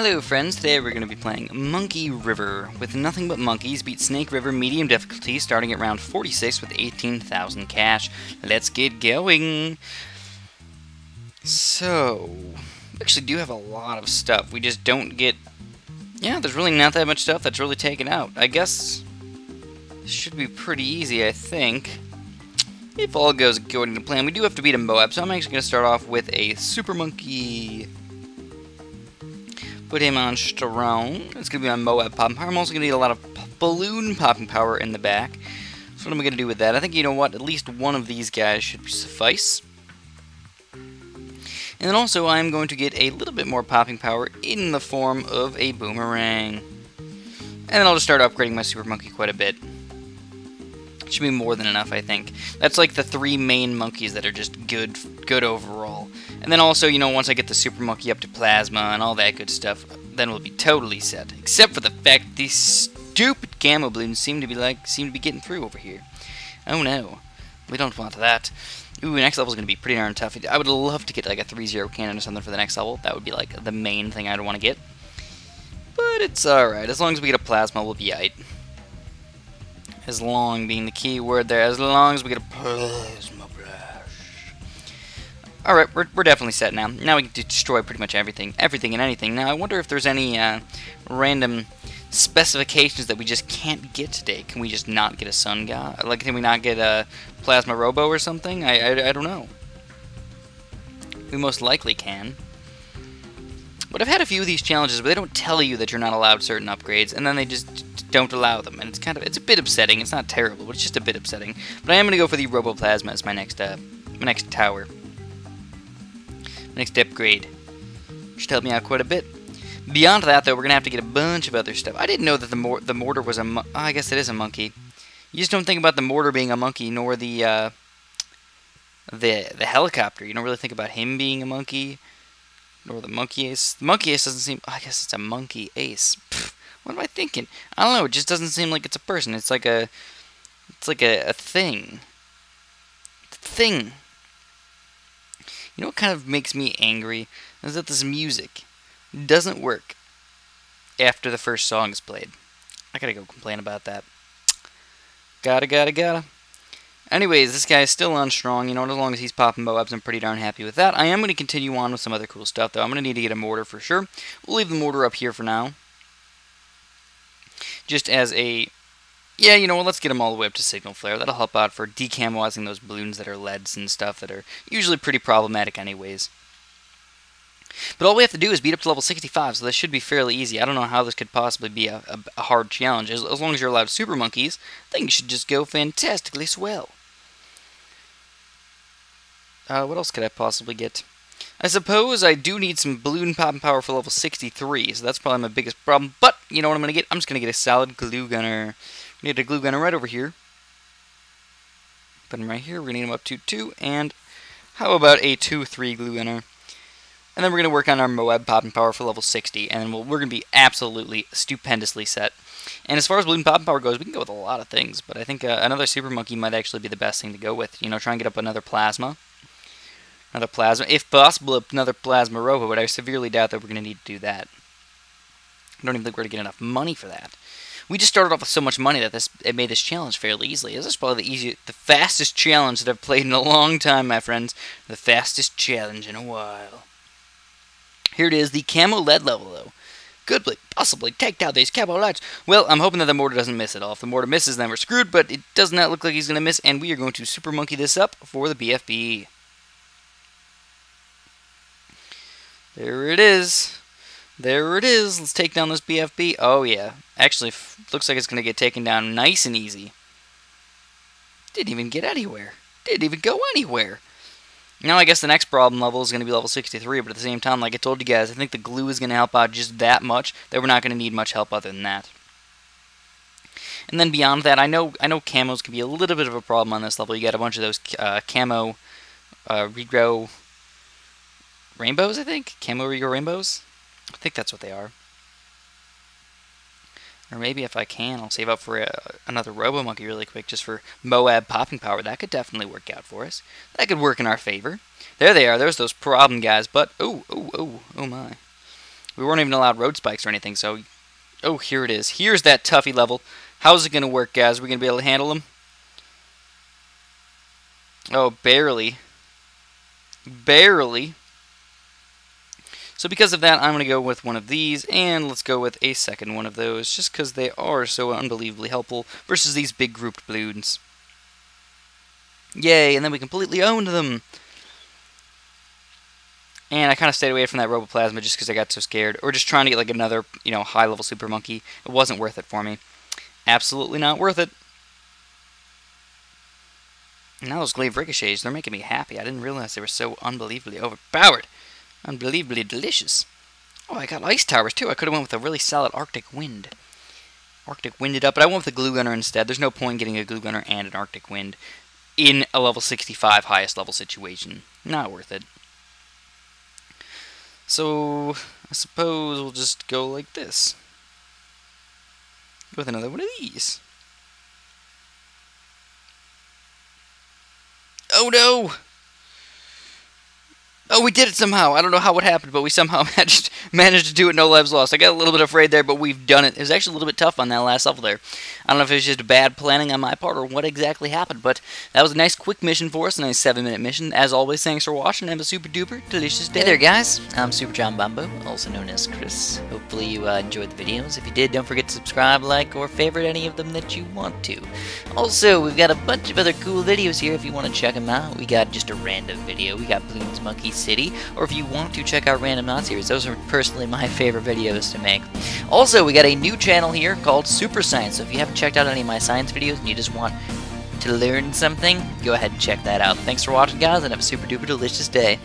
Hello friends, today we're going to be playing Monkey River. With nothing but monkeys, beat Snake River medium difficulty starting at round 46 with 18,000 cash. Let's get going! So, we actually do have a lot of stuff. We just don't get... Yeah, there's really not that much stuff that's really taken out. I guess... This should be pretty easy, I think. If all goes according to plan, we do have to beat a Moab, so I'm actually going to start off with a Super Monkey Put him on strong. It's going to be on Moab popping power. I'm also going to need a lot of balloon popping power in the back. So what am I going to do with that? I think, you know what, at least one of these guys should suffice. And then also I'm going to get a little bit more popping power in the form of a boomerang. And then I'll just start upgrading my Super Monkey quite a bit. Should be more than enough, I think. That's like the three main monkeys that are just good, good overall. And then also, you know, once I get the Super Monkey up to Plasma and all that good stuff, then we'll be totally set. Except for the fact that these stupid Gamma Balloons seem to be like, seem to be getting through over here. Oh no. We don't want that. Ooh, next level is going to be pretty darn tough. I would love to get like a 3-0 cannon or something for the next level. That would be like the main thing I'd want to get. But it's alright. As long as we get a Plasma, we'll be alright. As long being the key word there. As long as we get a Plasma. Alright, we're, we're definitely set now. Now we can destroy pretty much everything. Everything and anything. Now, I wonder if there's any uh, random specifications that we just can't get today. Can we just not get a Sun God? Like, can we not get a Plasma Robo or something? I, I, I don't know. We most likely can. But I've had a few of these challenges where they don't tell you that you're not allowed certain upgrades, and then they just don't allow them. And it's kind of, it's a bit upsetting. It's not terrible, but it's just a bit upsetting. But I am going to go for the Robo Plasma as my next, uh, my next tower. Next upgrade. Should help me out quite a bit. Beyond that, though, we're going to have to get a bunch of other stuff. I didn't know that the, mor the mortar was a... Oh, I guess it is a monkey. You just don't think about the mortar being a monkey, nor the, uh, the, the helicopter. You don't really think about him being a monkey, nor the monkey ace. The monkey ace doesn't seem... I guess it's a monkey ace. Pfft, what am I thinking? I don't know. It just doesn't seem like it's a person. It's like a... It's like a, a thing. thing. You know what kind of makes me angry? Is that this music doesn't work after the first song is played. I gotta go complain about that. Gotta, gotta, gotta. Anyways, this guy is still on strong. You know, as long as he's popping Moabs, I'm pretty darn happy with that. I am going to continue on with some other cool stuff, though. I'm going to need to get a mortar for sure. We'll leave the mortar up here for now. Just as a yeah, you know what, let's get them all the way up to Signal Flare. That'll help out for decamoizing those balloons that are leads and stuff that are usually pretty problematic anyways. But all we have to do is beat up to level 65, so this should be fairly easy. I don't know how this could possibly be a, a, a hard challenge. As, as, long as you're allowed super monkeys, things should just go fantastically swell. Uh, what else could I possibly get? I suppose I do need some balloon popping power for level 63, so that's probably my biggest problem. But, you know what I'm going to get? I'm just going to get a solid glue gunner. We need a glue gunner right over here. Put him right here. We're going to need him up to 2. And how about a 2-3 glue gunner? And then we're going to work on our Moab popping power for level 60. And we we are going to be absolutely stupendously set. And as far as balloon popping power goes, we can go with a lot of things. But I think uh, another Super Monkey might actually be the best thing to go with. You know, try and get up another Plasma. Another Plasma. If possible, another Plasma Robo. But I severely doubt that we're going to need to do that. I don't even think we're going to get enough money for that. We just started off with so much money that this it made this challenge fairly easily. This is probably the easiest, the fastest challenge that I've played in a long time, my friends. The fastest challenge in a while. Here it is, the camo lead level, though. Could possibly take down these camo lights. Well, I'm hoping that the mortar doesn't miss at all. If the mortar misses, then we're screwed, but it does not look like he's going to miss, and we are going to super monkey this up for the BFB. There it is. There it is. Let's take down this BFB. Oh, yeah. Actually, looks like it's going to get taken down nice and easy. Didn't even get anywhere. Didn't even go anywhere. Now, I guess the next problem level is going to be level 63, but at the same time, like I told you guys, I think the glue is going to help out just that much that we're not going to need much help other than that. And then beyond that, I know I know camos can be a little bit of a problem on this level. You got a bunch of those uh, camo uh, regrow rainbows, I think? Camo regrow rainbows? I think that's what they are. Or maybe if I can, I'll save up for a, another Robo Monkey really quick just for Moab popping power. That could definitely work out for us. That could work in our favor. There they are. There's those problem guys. But, oh, oh, oh, oh my. We weren't even allowed road spikes or anything, so... Oh, here it is. Here's that Tuffy level. How's it going to work, guys? Are we going to be able to handle them? Oh, barely. Barely. So because of that, I'm going to go with one of these, and let's go with a second one of those, just because they are so unbelievably helpful versus these big grouped balloons. Yay, and then we completely owned them! And I kind of stayed away from that Roboplasma just because I got so scared. Or just trying to get like another, you know, high-level Super Monkey. It wasn't worth it for me. Absolutely not worth it. Now those Glaive Ricochets, they're making me happy. I didn't realize they were so unbelievably overpowered. Unbelievably delicious. Oh, I got Ice Towers too. I could have went with a really solid Arctic Wind. Arctic Winded up, but I went with the Glue Gunner instead. There's no point getting a Glue Gunner and an Arctic Wind in a level 65 highest level situation. Not worth it. So, I suppose we'll just go like this. With another one of these. Oh no! Oh, we did it somehow. I don't know how it happened, but we somehow managed managed to do it. No lives lost. I got a little bit afraid there, but we've done it. It was actually a little bit tough on that last level there. I don't know if it was just bad planning on my part or what exactly happened, but that was a nice quick mission for us, a nice seven minute mission. As always, thanks for watching. Have a super duper delicious day. Hey there, guys. I'm Superjombombo, also known as Chris. Hopefully you uh, enjoyed the videos. If you did, don't forget to subscribe, like, or favorite any of them that you want to. Also, we've got a bunch of other cool videos here if you want to check them out. We got just a random video. We got Bloons Monkey City, or if you want to check out Random Knot Series, those are personally my favorite videos to make. Also, we got a new channel here called Super Science, so if you haven't checked out any of my science videos and you just want to learn something, go ahead and check that out. Thanks for watching, guys, and have a super duper delicious day.